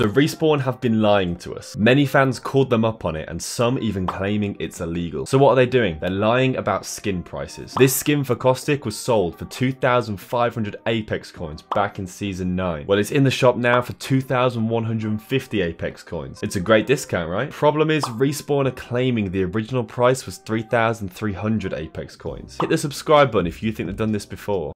So Respawn have been lying to us. Many fans called them up on it and some even claiming it's illegal. So what are they doing? They're lying about skin prices. This skin for Caustic was sold for 2,500 Apex coins back in season 9. Well, it's in the shop now for 2,150 Apex coins. It's a great discount, right? Problem is, Respawn are claiming the original price was 3,300 Apex coins. Hit the subscribe button if you think they've done this before.